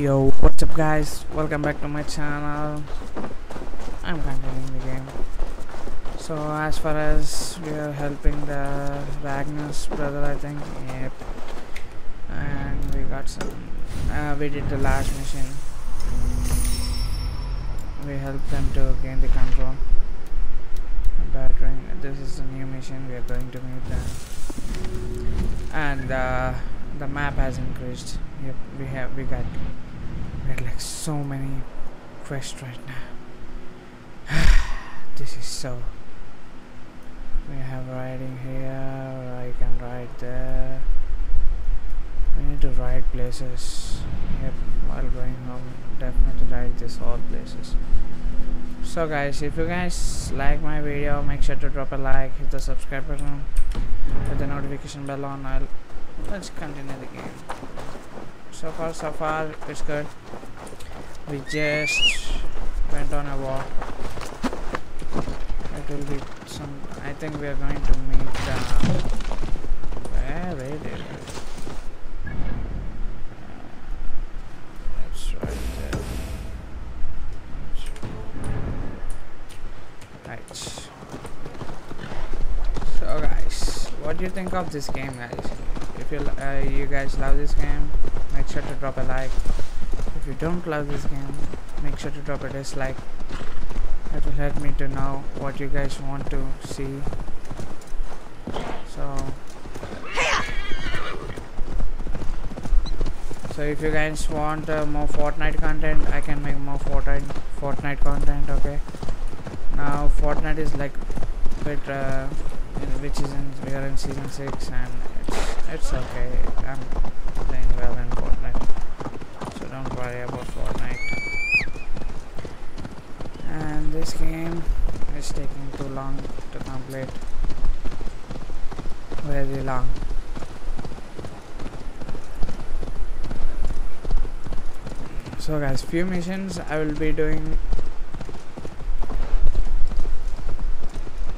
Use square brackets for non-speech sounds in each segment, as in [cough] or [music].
Yo, what's up guys? Welcome back to my channel. I'm continuing the game. So as far as we are helping the Ragnar's brother I think. Yep. And we got some uh, we did the last mission. We helped them to gain the control. Battering this is a new mission we are going to meet them. And uh, the map has increased. Yep, we have we got like so many quests right now. [sighs] this is so. We have riding here. I can ride there. We need to ride places. Yep, while going home, definitely ride this all places. So guys, if you guys like my video, make sure to drop a like, hit the subscribe button, hit the notification bell on. I'll let's continue the game so far so far it's good. We just went on a walk. It will be some i think we are going to meet uh, where it? Is that's right right. So guys what do you think of this game guys? If you uh, you guys love this game sure to drop a like if you don't love this game make sure to drop a dislike it will help me to know what you guys want to see so so if you guys want uh, more Fortnite content I can make more Fortnite Fortnite content okay now Fortnite is like bit uh, which is in we are in season 6 and it's, it's okay. I'm playing well in Fortnite. Worry about Fortnite. And this game is taking too long to complete. Very long. So guys, few missions I will be doing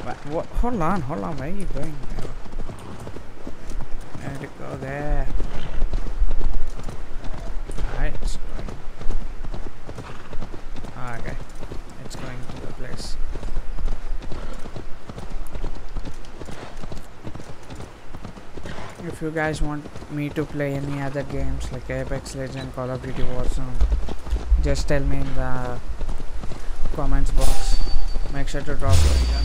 what, what, hold on, hold on, where are you going? to go there. Alright, Ah, okay. It's going to the place. If you guys want me to play any other games like Apex Legend, Call of Duty Warzone, just tell me in the comments box. Make sure to drop it.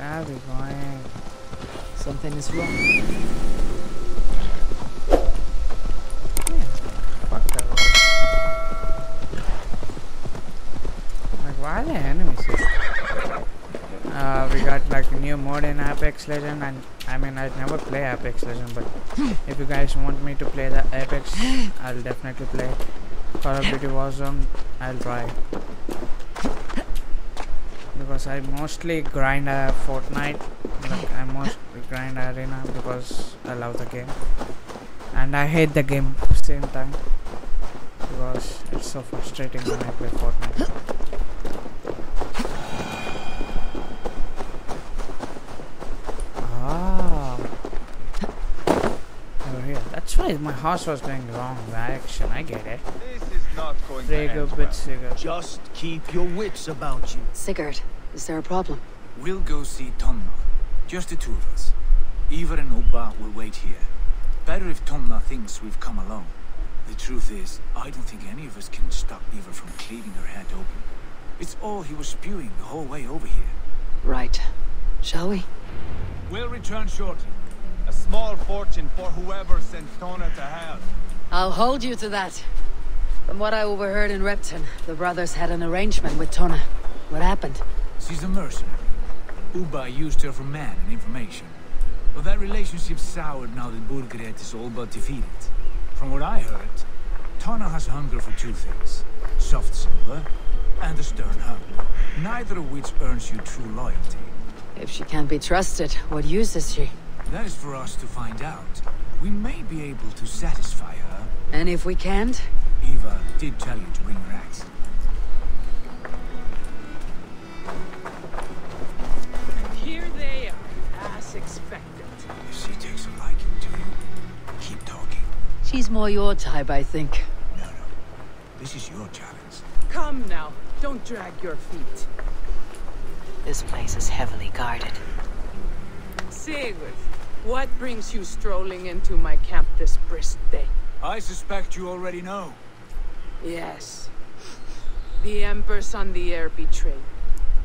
are we going? Something is wrong. Apex Legend and I mean I never play Apex Legend but if you guys want me to play the Apex I'll definitely play Call of Duty Warzone. I'll try. Because I mostly grind a Fortnite like I mostly grind arena because I love the game. And I hate the game same time. Because it's so frustrating when I play Fortnite ah over here my horse was going wrong direction I get it this is not going to end well. Just keep your wits about you. Sigurd, is there a problem? We'll go see Tonna. Just the two of us. Ivar and Ubba will wait here. Better if Tonna thinks we've come alone. The truth is, I don't think any of us can stop Ivar from cleaving her head open. It's all he was spewing the whole way over here. Right. Shall we? We'll return shortly. A small fortune for whoever sent Tonna to hell. I'll hold you to that. From what I overheard in Repton, the brothers had an arrangement with Tonna. What happened? She's a mercenary. Ubba used her for man and information. But that relationship soured now that Burgred is all but defeated. From what I heard, Tonna has hunger for two things. Soft silver and a stern hug. Neither of which earns you true loyalty. If she can't be trusted, what use is she? That is for us to find out. We may be able to satisfy her. And if we can't? Eva did tell you to bring her axe. And here they are, as expected. If she takes a liking to you, keep talking. She's more your type, I think. No, no. This is your challenge. Come now, don't drag your feet. This place is heavily guarded. Sigurd, what brings you strolling into my camp this brisk day? I suspect you already know. Yes. The Emperor's on the air betrayed.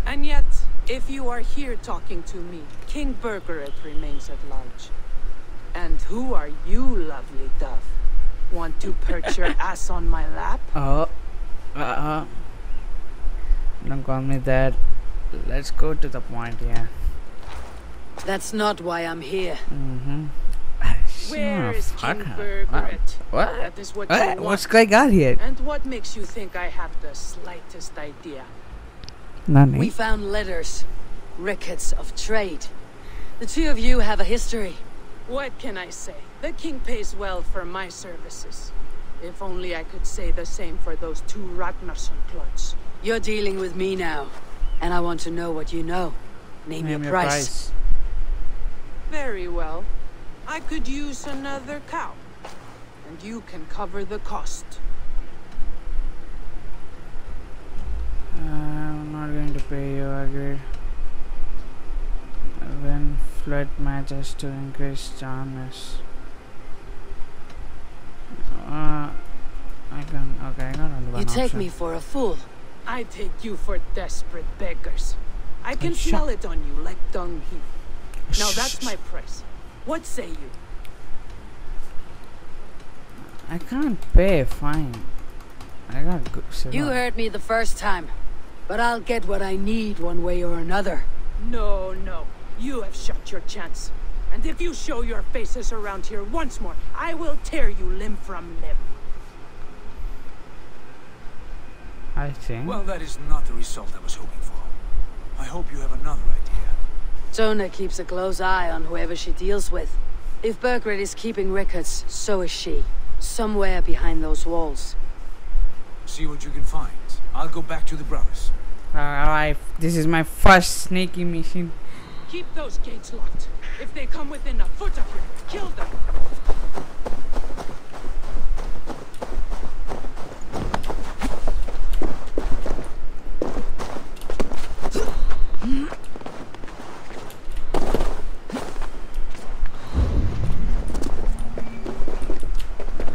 And yet, if you are here talking to me, King Burgred remains at large. And who are you, lovely dove? Want to perch your [laughs] ass on my lap? Oh, Uh-huh. don't call me that. Let's go to the point, yeah. That's not why I'm here. Mm-hmm. Where is King What? What? That is what What? What's going on here? And what makes you think I have the slightest idea? Nani? We found letters, records of trade. The two of you have a history. What can I say? The king pays well for my services. If only I could say the same for those two Ragnarsson clots. You're dealing with me now, and I want to know what you know. Name, Name your price. Very well. I could use another cow. And you can cover the cost. I'm not going to pay you, agreed. When flood matches to increase charmness. Uh, I can. Okay, I got only one You take option. me for a fool. I take you for desperate beggars. I can shut- smell it on you like dung heap. Now that's my price. What say you? I can't pay. Fine. I got good. You heard me the first time, but I'll get what I need one way or another. No, no. You have shot your chance. And if you show your faces around here once more, I will tear you limb from limb. I think. Well, that is not the result I was hoping for. I hope you have another idea. Tonna keeps a close eye on whoever she deals with. If Burgred is keeping records, so is she. Somewhere behind those walls. See what you can find. I'll go back to the brothers. Alright, this is my first sneaky mission. Keep those gates locked. If they come within a foot of you, kill them.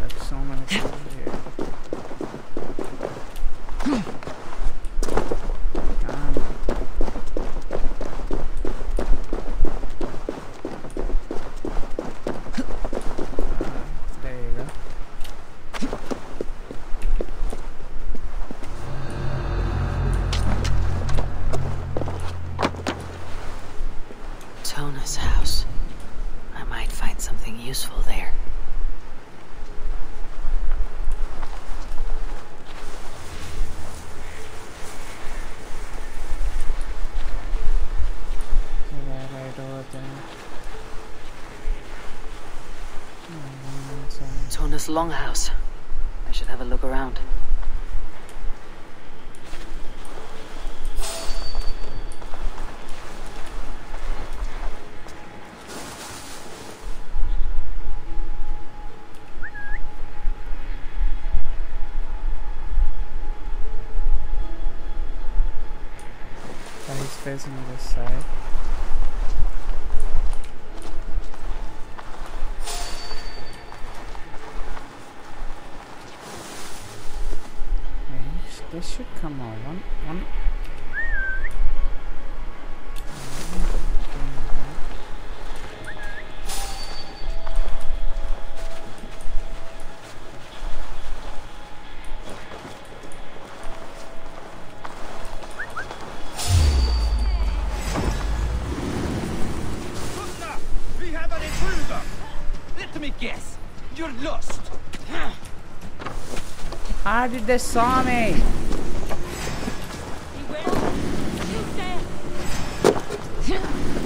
Like so many things here. Can't. Ah, there you go. Tonna's house. I might find something useful there. So that right over there. And then inside. Tonna's longhouse. I should have a look around. Facing this side. Okay, this should come on, One, one. We have an intruder! Let me guess. You're lost. How did they saw me? Yeah. [laughs]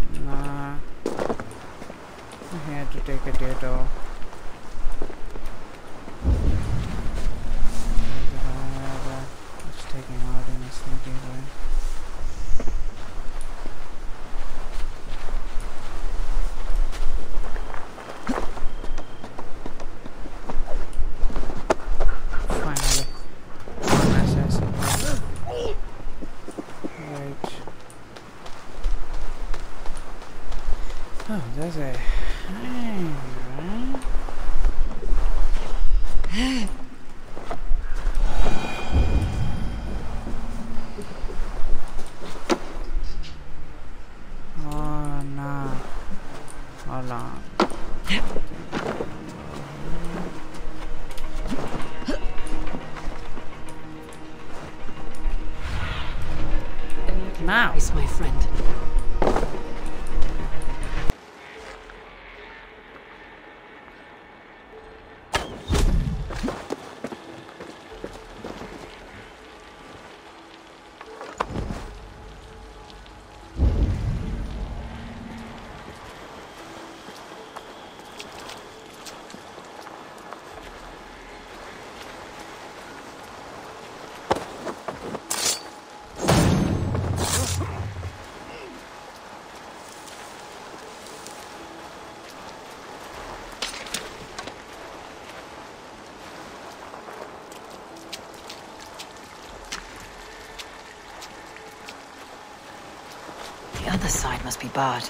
My friend. Side must be barred.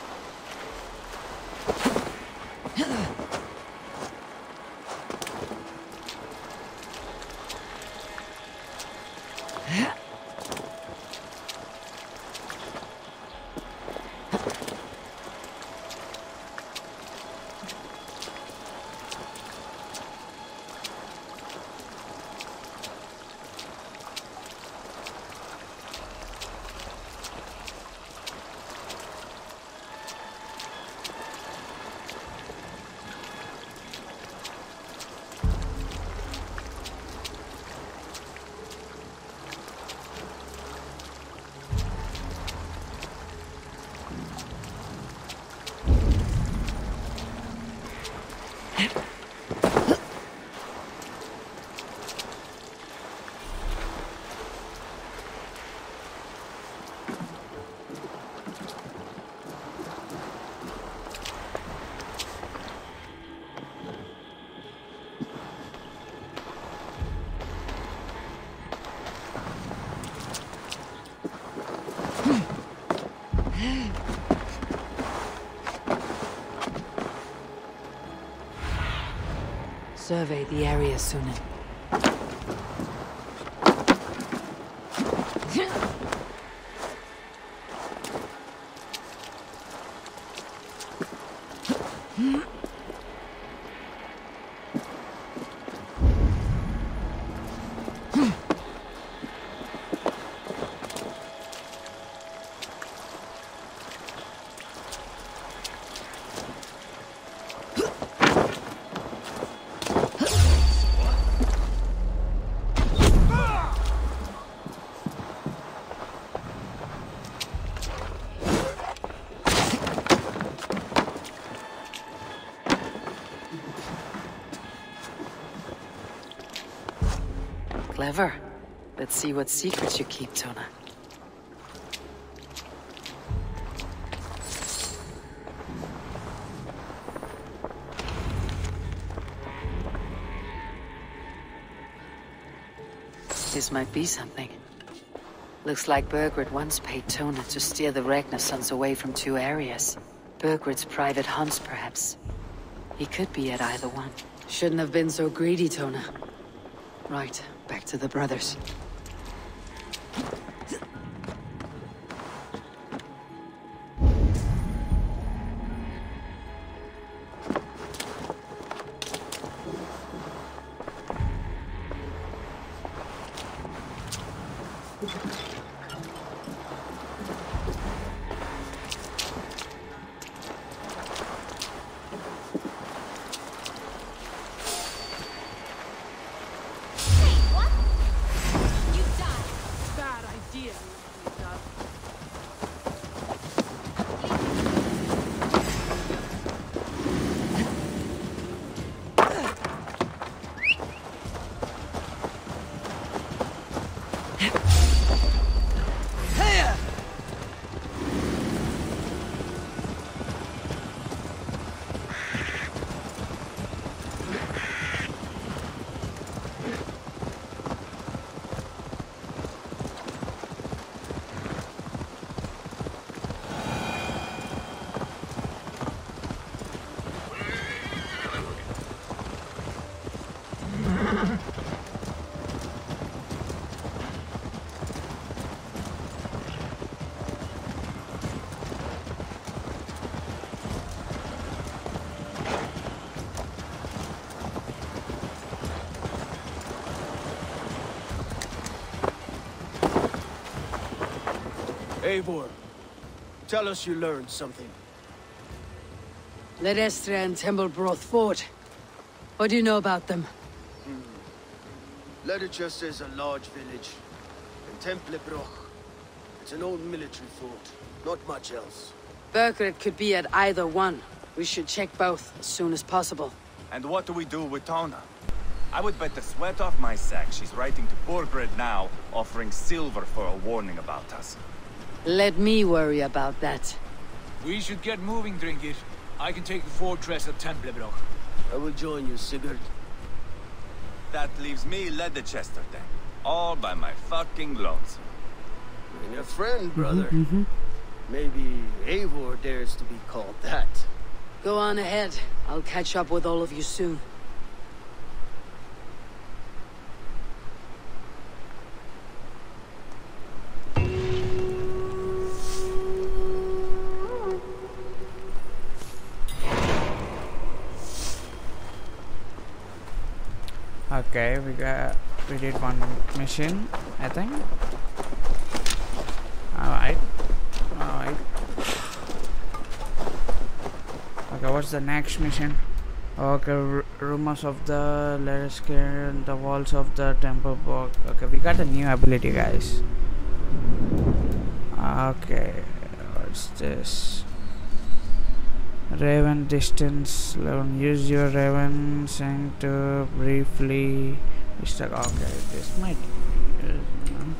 Survey the area, Synin. Clever. Let's see what secrets you keep, Tonna. This might be something. Looks like Burgred once paid Tonna to steer the Ragnarssons away from two areas. Burgred's private hunts, perhaps. He could be at either one. Shouldn't have been so greedy, Tonna. Right, back to the brothers. Eivor, tell us you learned something. Ledecestre and Templebrough fought. What do you know about them? Hmm. Ledecestre is a large village. And Templebrough, it's an old military fort. Not much else. Burgred could be at either one. We should check both as soon as possible. And what do we do with Tonna? I would bet the sweat off my sack she's writing to Burgred now, offering silver for a warning about us. Let me worry about that. We should get moving, Drinkit. I can take the fortress of Templebrough. I will join you, Sigurd. That leaves me Leicester then. All by my fucking lonesome. And a friend, brother. Mm-hmm. Maybe Eivor dares to be called that. Go on ahead. I'll catch up with all of you soon. Okay, we got we did one mission, I think. Alright. Alright. Okay, what's the next mission? Okay, rumors of the let's scare the walls of the temple book. Okay, we got a new ability, guys. Okay, what's this? Raven distance 11. Use your Raven sync to briefly. Okay, this might. Uh, no.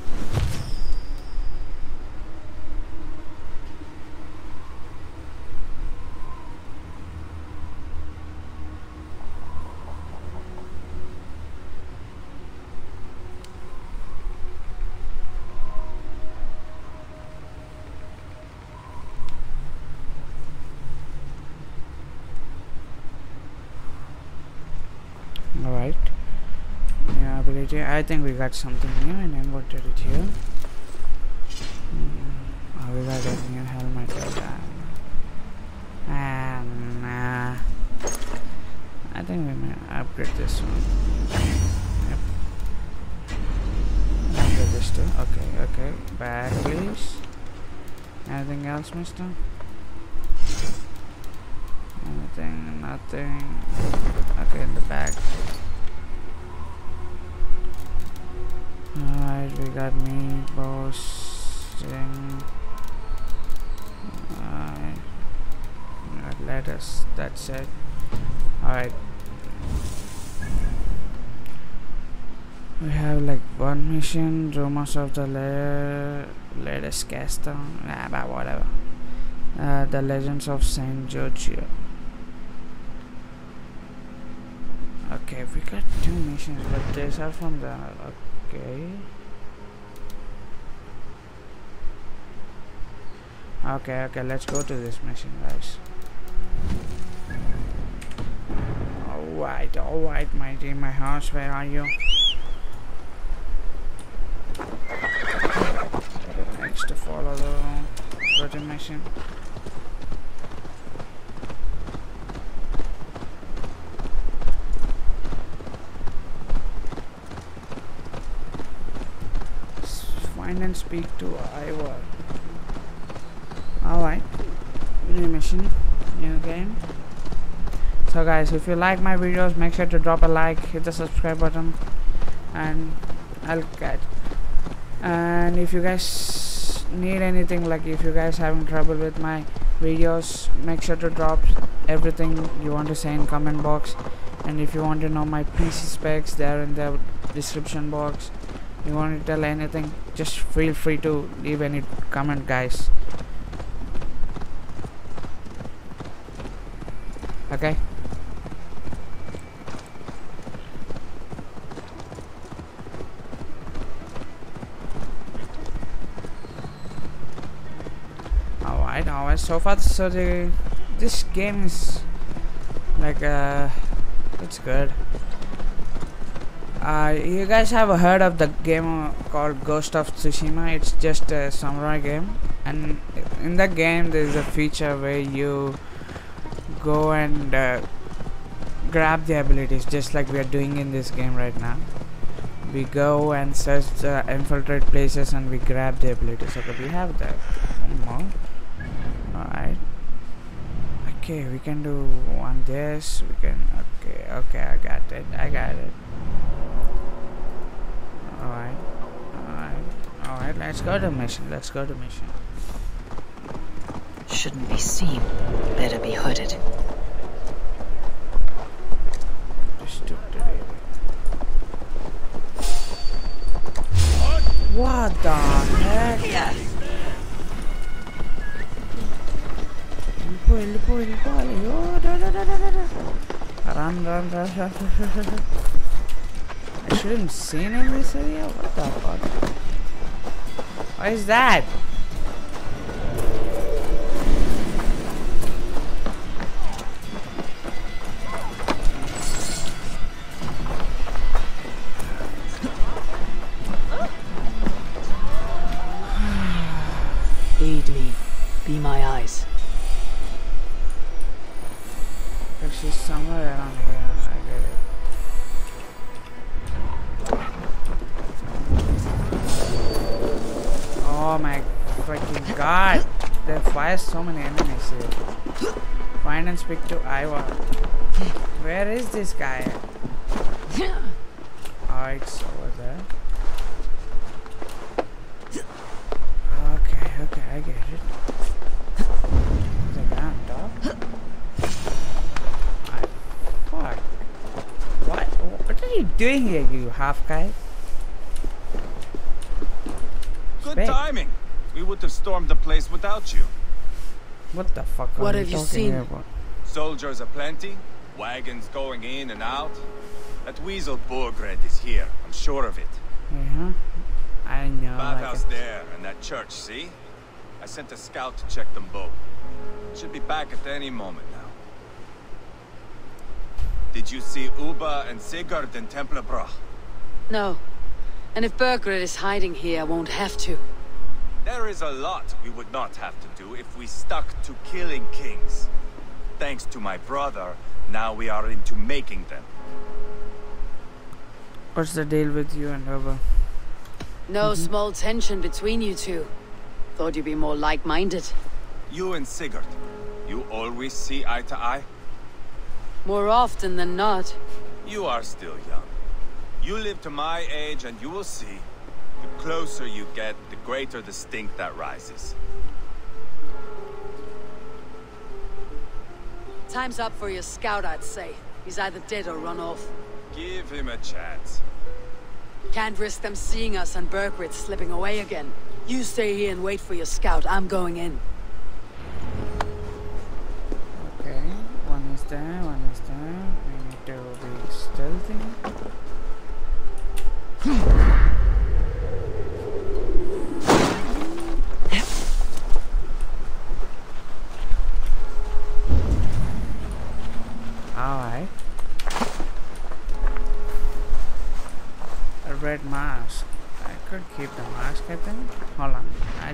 Alright. New ability. I think we got something new and inverted it here. Mm, oh, we got a new helmet. And uh, I think we may upgrade this one. Yep. Upgrade this too. Okay, okay. Back please. Anything else, mister? Anything, nothing. Okay, in the back. Boasting. Alright. We got lettuce, that's it. Alright. We have like one mission, rumors of the le- latest caster. Nah, but whatever. Uh, the legends of Saint Georgia. Okay, we got two missions, but these are from the. Okay. Okay, okay, let's go to this mission, guys. Alright, alright, my dear, my house, where are you? Next to follow the mission. S- Find and speak to Ivar. Mission. Game. So guys, if you like my videos, make sure to drop a like, hit the subscribe button, and I'll catch. And if you guys need anything, like if you guys having trouble with my videos, make sure to drop everything you want to say in comment box. And if you want to know my PC specs, they're in the description box. You want to tell anything, just feel free to leave any comment, guys. Okay. Alright, alright. So far, so the this game is like uh, it's good. Uh, you guys have heard of the game called Ghost of Tsushima? It's just a samurai game, and in the game there is a feature where you go and uh, grab the abilities, just like we are doing in this game right now. we go and search the infiltrate places and we grab the abilities. Okay, we have that. One more. Alright. Okay, we can do one this. We can. Okay, okay, I got it. I got it. Alright. Alright. Alright, let's go to mission. Let's go to mission shouldn't be seen. Better be hooded. What the heck? Yes. Ele põe, ele põe, ele. Oh, da, da, da, da, da. Run, run, run, run. I shouldn't have seen him this area? What the fuck? What is that? God! There fire so many enemies here. Find and speak to Ivar. Where is this guy? Oh, it's over there. Okay, okay, I get it. The guy on top? I, fuck. What? What are you doing here, you half guy? Good Spec. timing. We would have stormed the place without you. What the fuck What are have you you talking seen? here about? Soldiers aplenty, wagons going in and out. That weasel Burgred is here, I'm sure of it. Yeah, I know. Bathhouse it. there, and that church, see? I sent a scout to check them both. Should be back at any moment now. Did you see Ubba and Sigurd in Templebrough? No. And if Burgred is hiding here, I won't have to. There is a lot we would not have to do if we stuck to killing kings. Thanks to my brother, now we are into making them. What's the deal with you and Ubba? No mm-hmm. small tension between you two. Thought you'd be more like-minded. You and Sigurd, you always see eye to eye? More often than not. You are still young. You live to my age and you will see. The closer you get, the greater the stink that rises. Time's up for your scout, I'd say. He's either dead or run off. Give him a chance. Can't risk them seeing us and Burgred slipping away again. You stay here and wait for your scout. I'm going in. Okay, one is there, one is there. We need to be stealthy. [sighs] [laughs]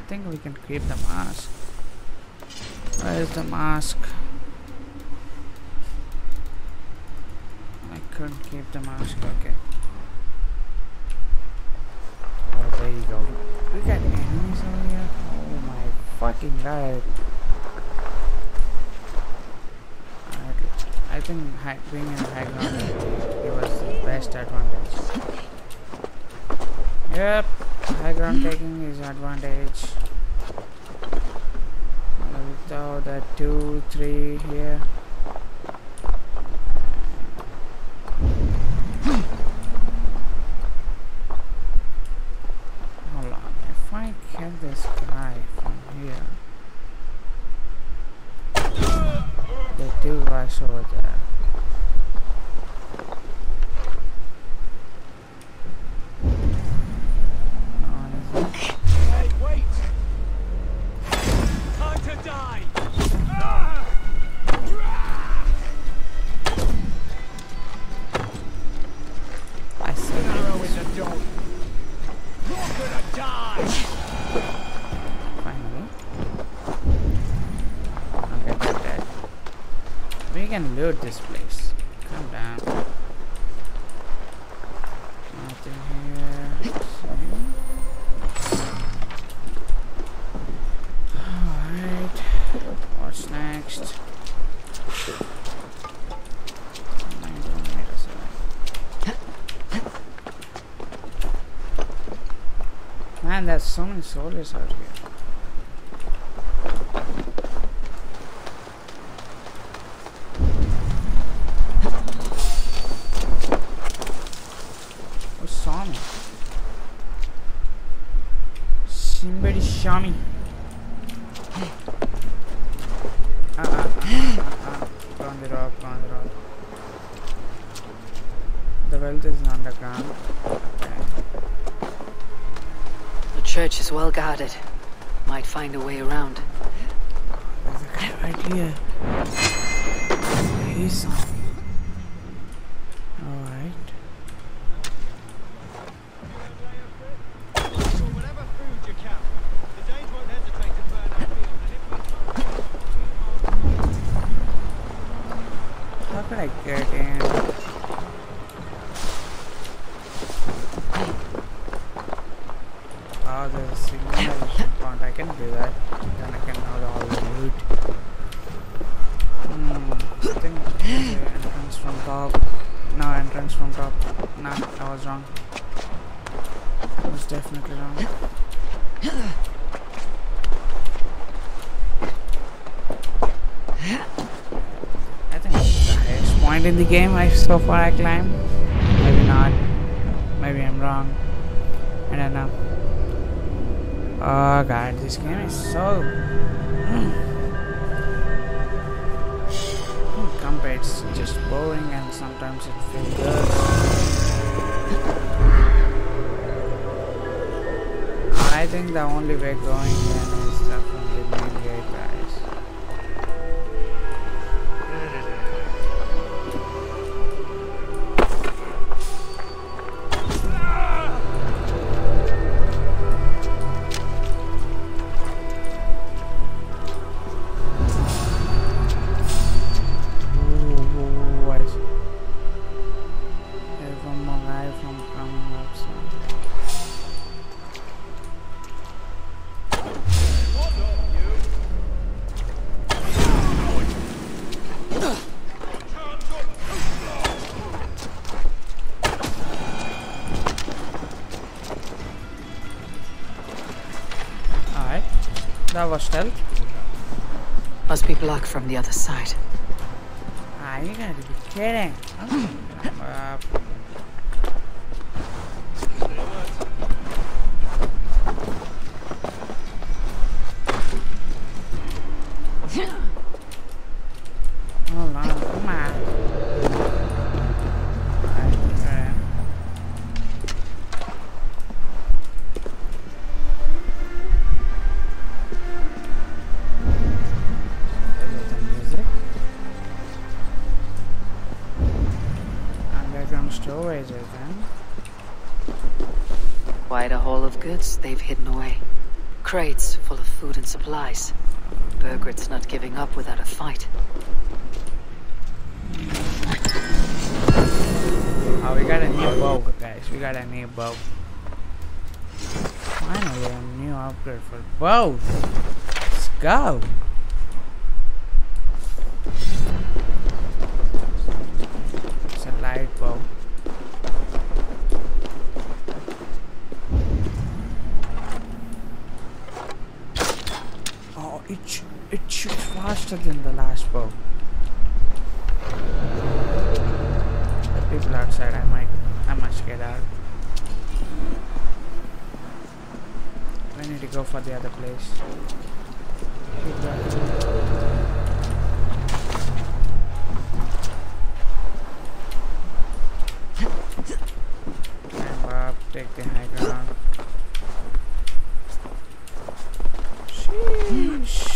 think we can keep the mask. Where is the mask? I couldn't keep the mask, okay. Oh, there you go. We got enemies over here? Oh my fucking god. I think being in high ground it was the best advantage. Yep, high ground taking is advantage. Without the two, three here. Hold on, if I kill this guy from here, the two guys over loot this place. Come down. Nothing here. Alright. What's next? Man, there's so many soldiers out here. Guarded. Might find a way around. There's a guy right here. He saw me. Alright. How could I get in? Definitely wrong. I think the highest point in the game I so far I climbed. Maybe not. Maybe I'm wrong. I don't know. Oh god, this game is so. [clears throat] Compare it's just boring and sometimes it feels good. Think the only way going in is the That was. Must be blocked from the other side. Ah, you gotta be kidding. Goods they've hidden away. Crates full of food and supplies. Burgred's not giving up without a fight. Oh, we got a new bow, guys. We got a new bow. Finally, a new upgrade for bow. Let's go. It's a light bow. Oh, it sh it shoots faster than the last bow. The people outside, I might, I must get out. I need to go for the other place. People outside. Climb up, take the high ground. Sheesh.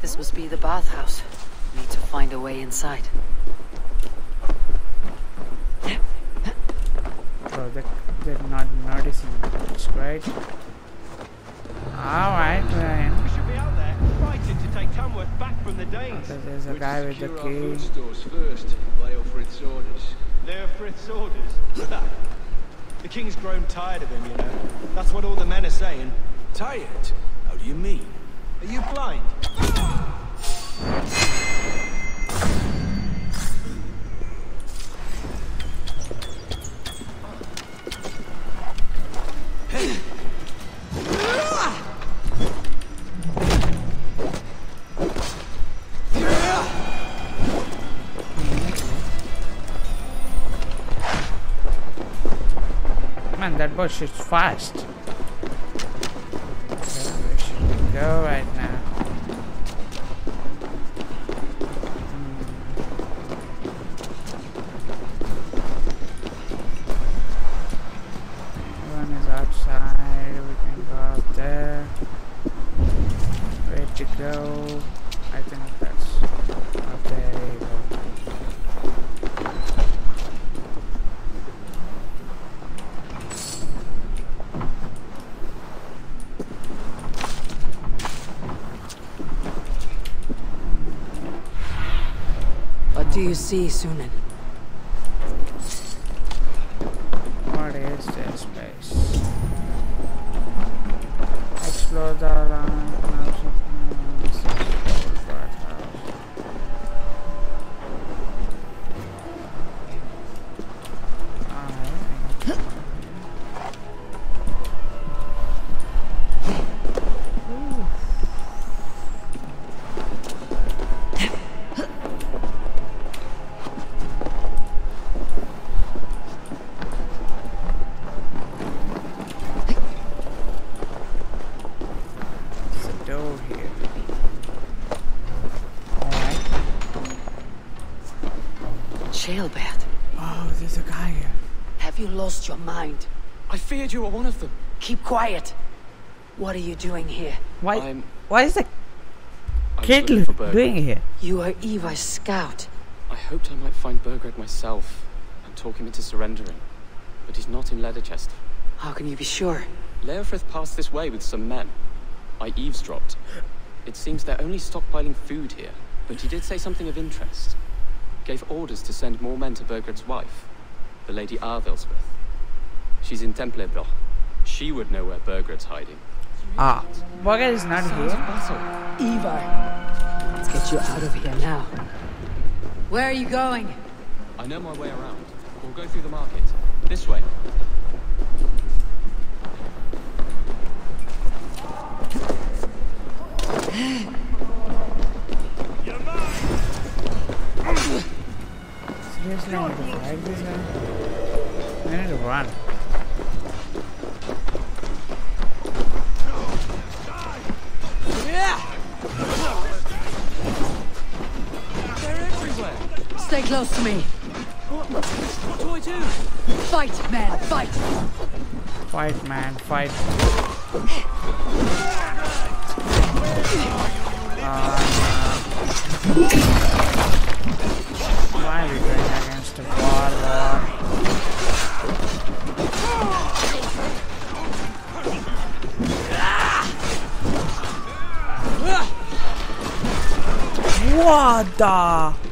This must be the bathhouse. Need to find a way inside. Bro, they, they're not noticing. It's great. Alright, Ryan. we should be out there, fighting to take Tamworth back from the Danes. Okay, there's a We're guy with the secure our food key. stores first. Leofrith's orders. They're orders. [laughs] the king's grown tired of him, you know. That's what all the men are saying. Tired? How do you mean? Are you blind? Boat shoots fast. Okay, we go right do you see, Sunan? Lost your mind? I feared you were one of them. Keep quiet. What are you doing here? Why? I'm. Why is the I was kid looking for Berg. doing here? You are Eva's scout. I hoped I might find Burgred myself and talk him into surrendering, but he's not in Ledecestre. How can you be sure? Leofrith passed this way with some men. I eavesdropped. It seems they're only stockpiling food here, but he did say something of interest. Gave orders to send more men to Burgred's wife, the Lady Athelswith. She's in Templebrough. She would know where Burgred's hiding. Ah, Bogart is not Sounds of here. battle. Eva! Let's get you out of here now. Where are you going? I know my way around. We'll go through the market. This way. [gasps] [gasps] [gasps] Seriously, I need to fight this guy? I need to run. They're everywhere. Stay close to me. What do I do? Fight, man, fight! Fight, man, fight. Ah, no. Why What the?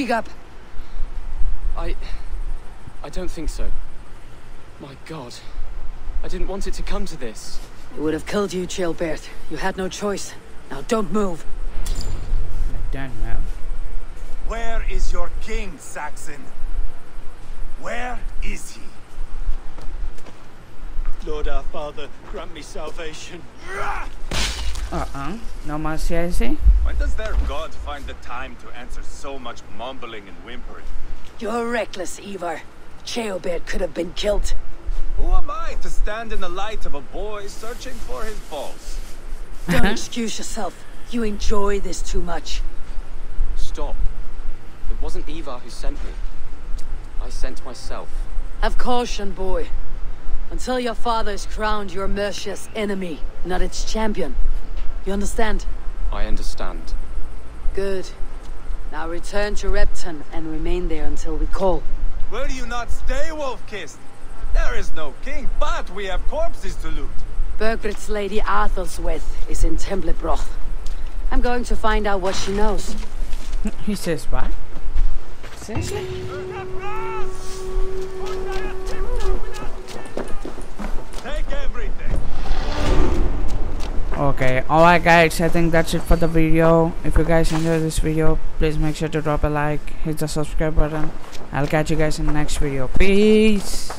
Speak up. I... I don't think so. My god. I didn't want it to come to this. It would have killed you, Ceolbert. You had no choice. Now don't move. Like done now. Where is your king, Saxon? Where is he? Lord our Father, grant me salvation. Uh-uh. No mercy, I see. When does their god find the time to answer so much mumbling and whimpering? You're reckless, Ivar. Ceolbert could have been killed. Who am I to stand in the light of a boy searching for his balls? Don't uh-huh. excuse yourself. You enjoy this too much. Stop. It wasn't Ivar who sent me. I sent myself. Have caution, boy. Until your father is crowned your Mercia's enemy, not its champion. You understand? I understand. Good. Now return to Repton and remain there until we call. Will you not stay, Wolf-Kissed? There is no king, but we have corpses to loot. Burgred's lady Athelswith is in Templebrough. I'm going to find out what she knows. he says what? Seriously? Okay, alright guys, I think that's it for the video. If you guys enjoyed this video, please make sure to drop a like, hit the subscribe button. I'll catch you guys in the next video. Peace!